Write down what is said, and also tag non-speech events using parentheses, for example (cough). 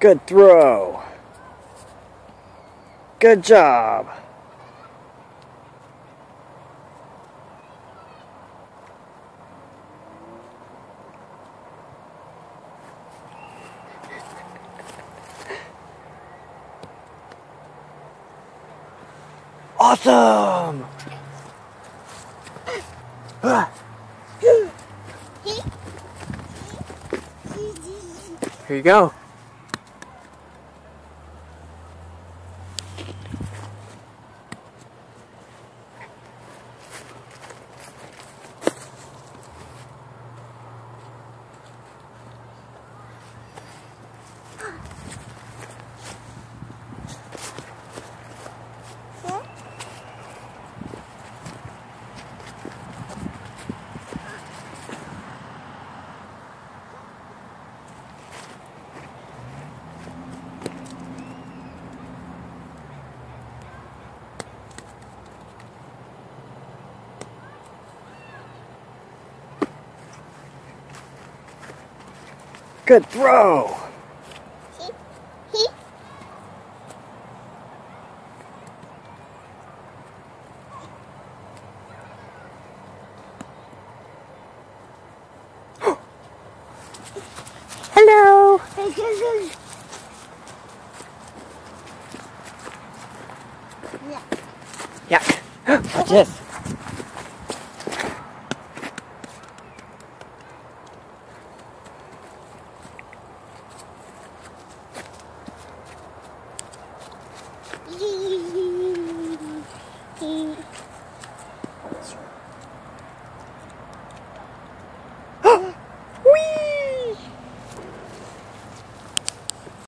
Good throw. Good job. Awesome! Here you go. Good throw. (gasps) Hello. Yeah. Watch this. (gasps)